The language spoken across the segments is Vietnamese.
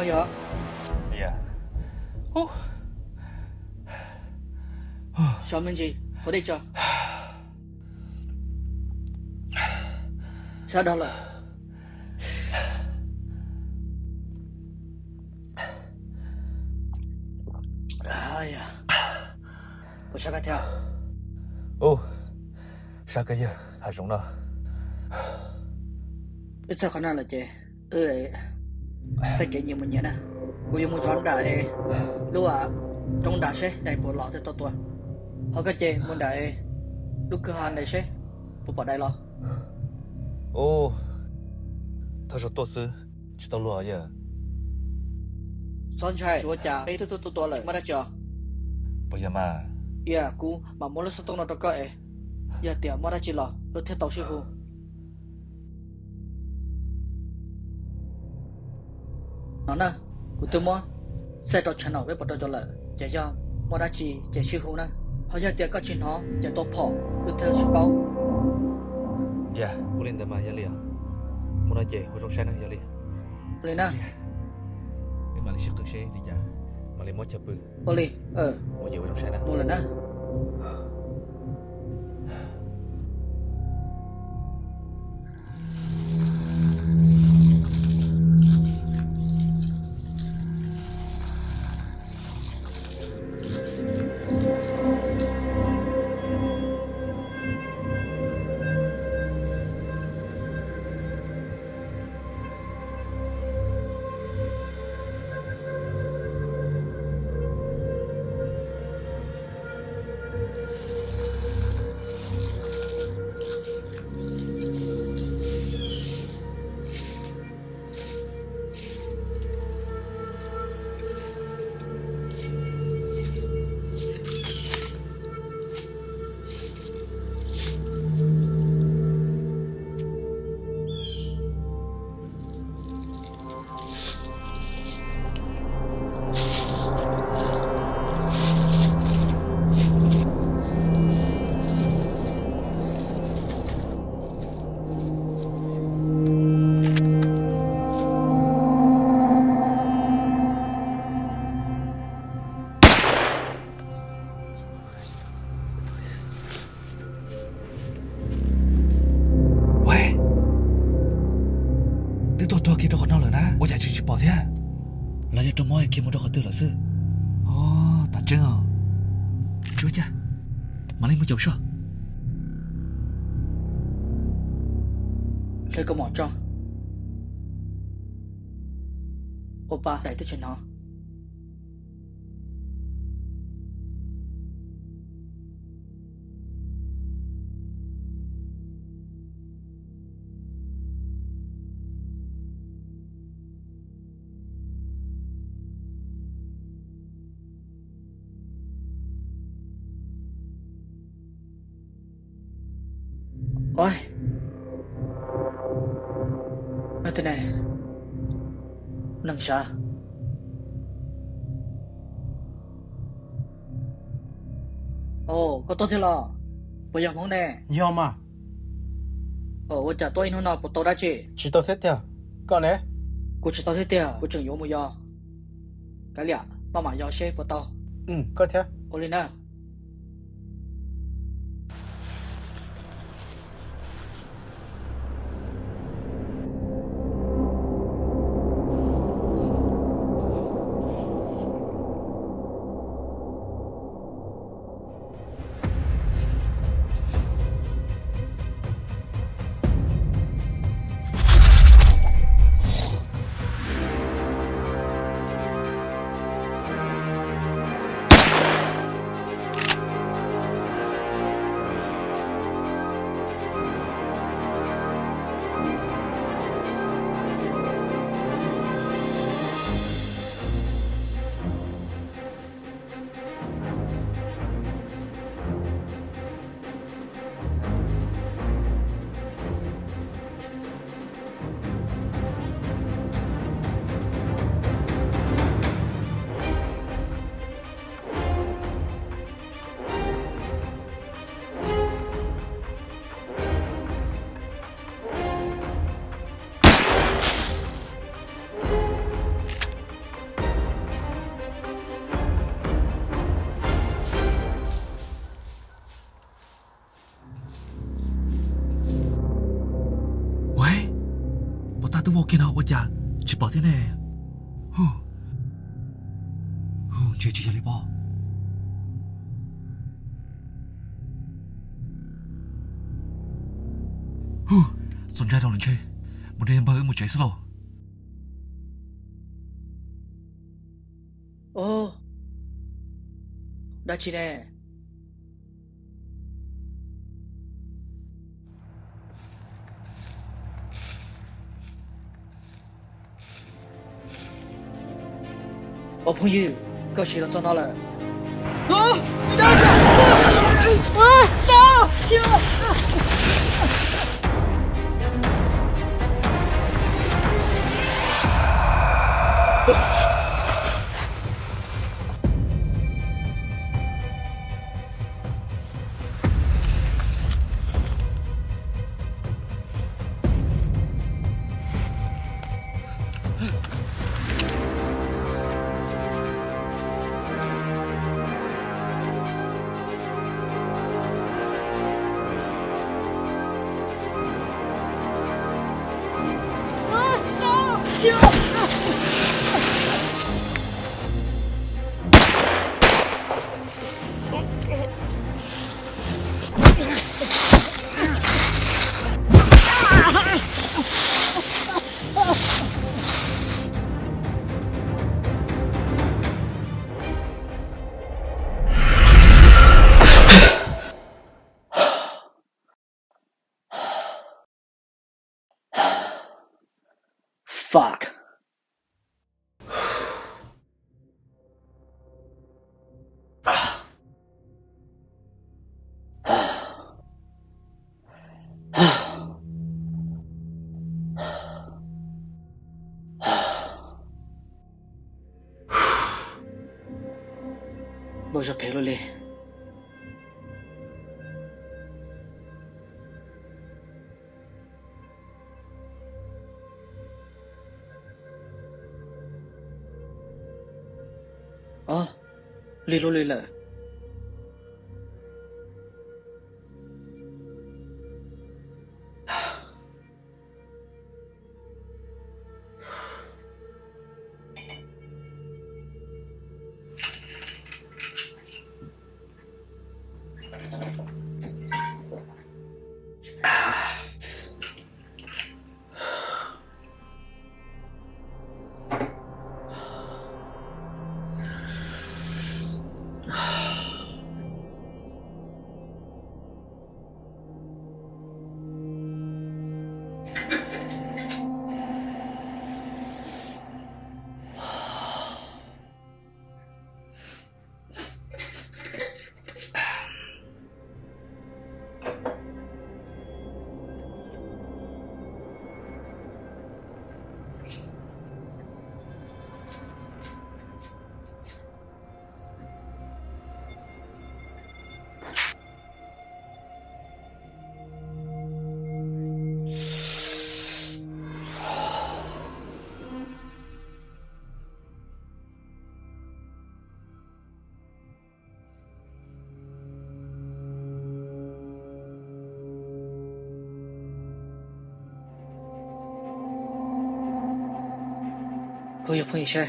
我用我药。哎呀，哦，小明姐，我得叫。晓得了。哎呀，我下个 pequeño mañana cuyo mucho anda eh lúa trong đã xe đầy bộ lọ cho to tua họ cái chê muốn đại lúc cửa hàng này xe bộ bỏ đại lọ ô thật sự tốt sư chỉ tao lúa vậy son chai chúa cha ấy tôi tôi tôi tôi lại mà đã bây giờ mà. Yeah à, cú mà muốn lúc sau tôi nó tôi cởi yeah tiền mà đã chỉ lọ lúc theo tàu sư hùng nó nè cụ tôi mua. Xe trò chân nó với bọn tôi cho lợ chạy do mua đã chỉ chạy siêu hữu nè. Họ giờ tiệc có chuyện nó chạy tốt phỏ cứ theo số bao dạ bố lên tầm mà giá lìa mua đã chạy hồi trong xe nè giá lìa lên nè. Dạ. Nhưng mà lấy sức tương xe đi chả. Mà lấy mót chập bự. Bố lên ờ. Mua gì hồi trong xe nè. Mua lên nè. Cho. Oppa đẩy tới chuyện nó. Xa Ồ, có tốt thế lò. Bây giờ mong nè. Nhiều mà Ồ, ôi chả tôi nó nào tôi đã chị chỉ tao thế theo con đấy Cô chỉ tao thế tiền Cô chừng yếu một do. Cái lạ Bà mà do xe của tao ừ có theo Ô lên nè nào bây giờ chỉ bảo thế này hù hù chưa chỉ cho lấy bỏ hù sân trai đâu lần chơi một đêm bơi một chạy slow ô đã chỉ nè 我朋友高兴了长大了。啊你等等啊啊走 Bao giờ phê lên Ờ, lì lô lì lợ. Cô yêu phun xe.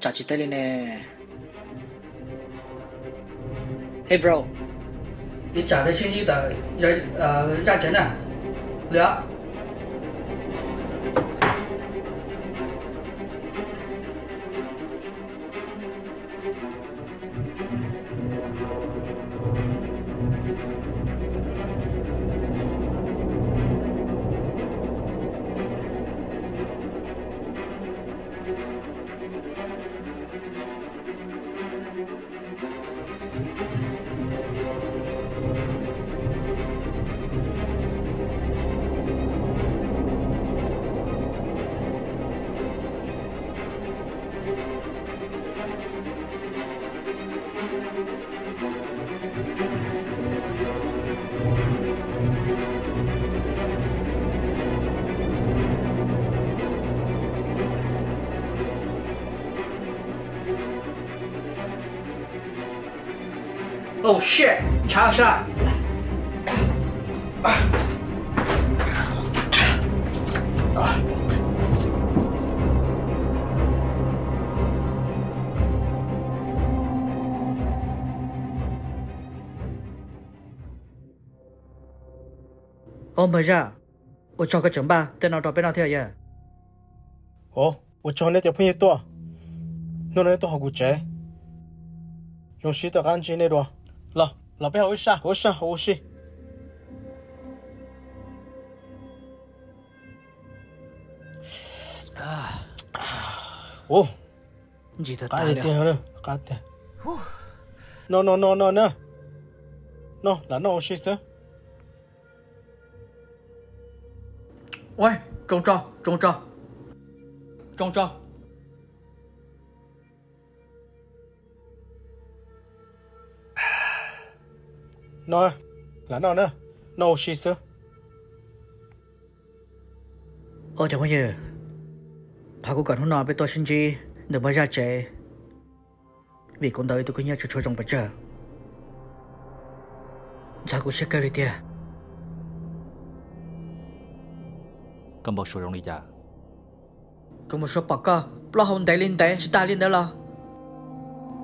Chả chỉ tay lên nè. Hey bro. 你假的星期的人呃价钱呢？聊。 Oh shit！查啥？哦，没事，我找个整吧，电脑找别人听耶。ồ ủa cho nên tiểu phun to nó nói to học cụ trẻ dùng sĩ tao ăn chi này rồi là là bé hối sa hối sa hối si ồ Gì thật cái tài này liệu? tiền nữa cái tiền no no no no no no là nó hối si sao Ôi, trông cho, trông cho. Trông cho. Nó là nó nữa nó hối si sao Ôi chẳng bao giờ. Họ cũng cần hôm nào với tôi xin chi, đừng bao giờ chế. Vì con đời tôi có nhớ cho cho trong bạch chờ. Cha cũng sẽ kêu đi tia. cầm bộ số rong đi cha Có một số bọc cơ, lo hồn đại linh tế, sẽ ta linh tế lo.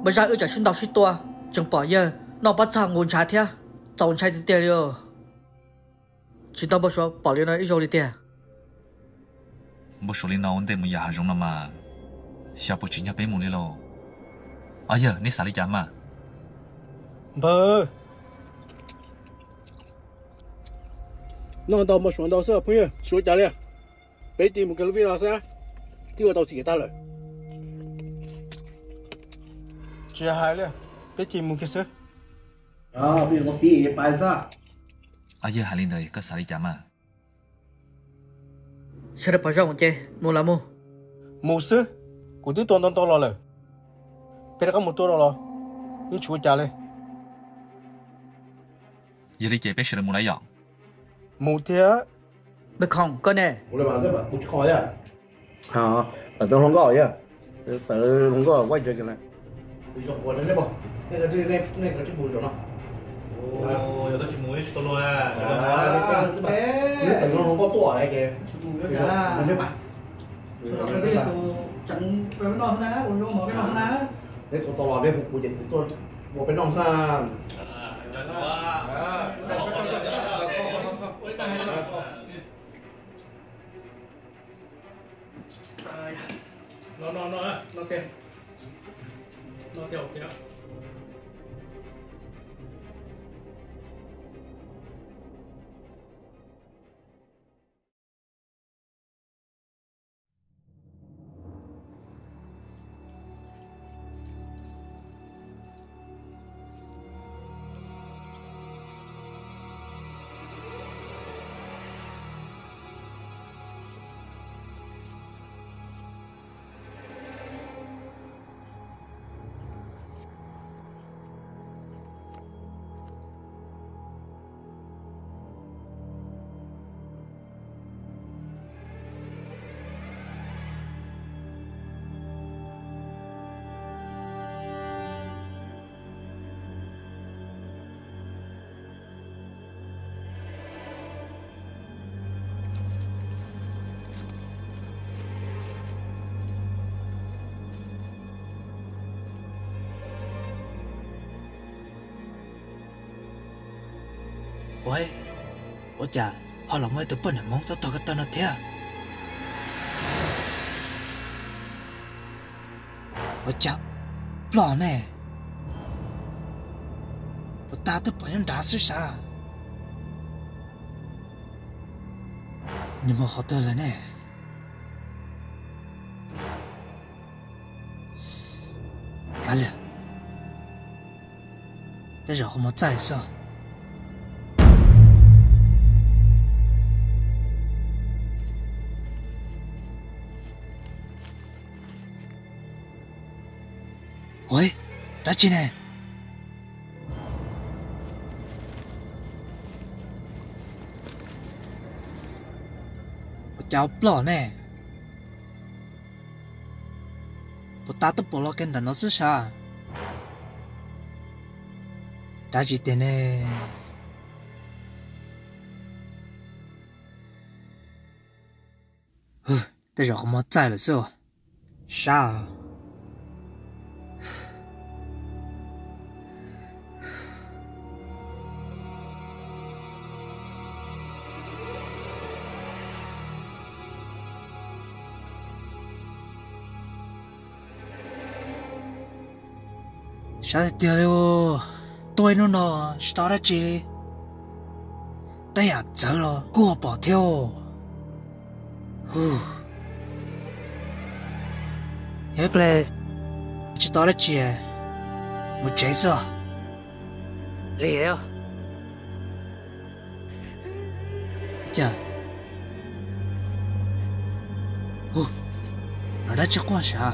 Bây giờ ư trả xin đọc xin tua, chẳng bỏ giờ, nó bắt sang nguồn trả thia, tổng chạy đi tia liều. Chỉ tao bao số bỏ liên nói ít rồi đi tia. bộ số linh nào ổn định một nhà rong nào mà sao bộ chỉ nhà bé một đi lo à giờ ní xả đi cha mà bơ nó đâu mà xuống đâu sao phun xuống trả liền bé tìm một cái lúc nào sao đi vào đầu thì ta rồi chỉ hai liền bé tìm một cái sao à bây giờ có tí bài ra. À giờ hai linh đời có xả đi cha mà Sẽ được bỏ ra một chê, mua là mua. một sư của tôi toàn toàn to rồi bé đã có một tôi rồi nhưng chú trả liền giờ đi chơi bé sẽ được mua lại dọn. Một thế Mới không, có nè. một lần bạn rất một chút khó đấy à. Ở tầng không có vậy tớ không có quay chơi cái này bây giờ của nó đấy bỏ. Này là này này là chiếc bùn rồi nó 오, 여덟 시 모에 시도로야. à nếu tầng nó không có tuổi này kìa bây giờ nó sẽ bạch chẳng về bên nọ thế nào, uống mở bên nọ thế nào. đấy còn tò đây phục vụ dịch tôi một cái nòng xa nó nó nó nó kêu nó kêu kêu 喂，我讲，好了，我都不能梦到多个到那天。我讲，老呢？我打的不用打是啥？你们好多了呢？干了，但是我们再上。 Ôi, Rachine Cháu bỏ nè. Bộ ta tức bộ lo kênh đàn nó sức xa Đã chỉ tiền nè? Hừ, đây rồi không mất chạy sao? Sao? Sao thì tiêu tôi nó nó sao đó chị? Đây à chờ lo cô bỏ theo. Hù hết lệ chỉ đó là chị một chế sao liệu chà. Hù nó đã chưa qua sao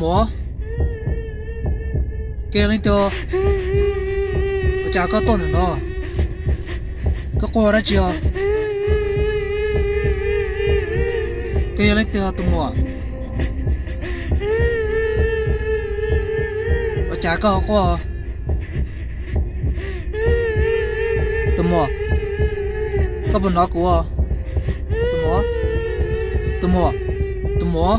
mua kia lên tiêu tôi chào có tôn nữa đó. Có cô đó chưa? Kia lên tiêu tụi mua tôi chào có cô. Tụi mua có bên đó của tụi mua tụi mua tụi mua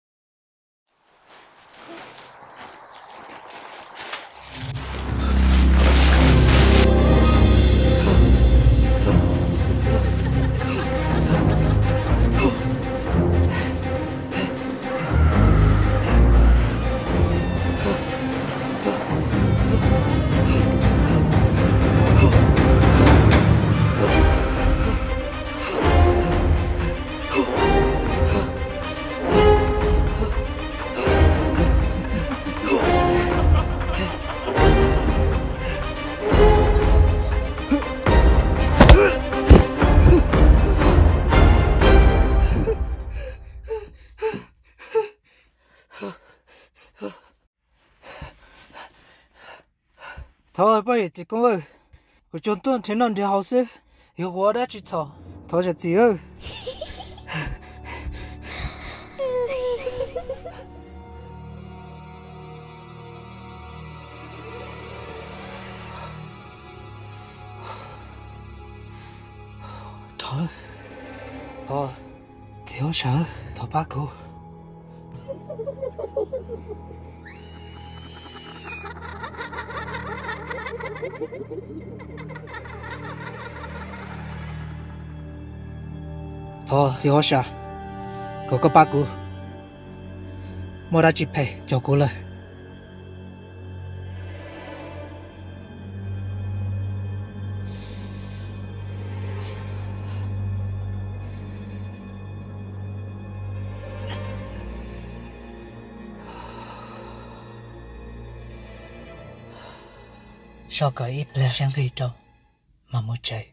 thôi bây giờ chị công ơi. Của chúng tôi thế nào thì hậu sự hiểu quá đã chị cho thôi cho chị ơi. Thôi thôi thiếu sợ thôi bác cô. thôi chỉ có sợ có có bác cô mua ra chị phải cho cô lời sao cho cái ý là sang khi trâu mà mua chạy.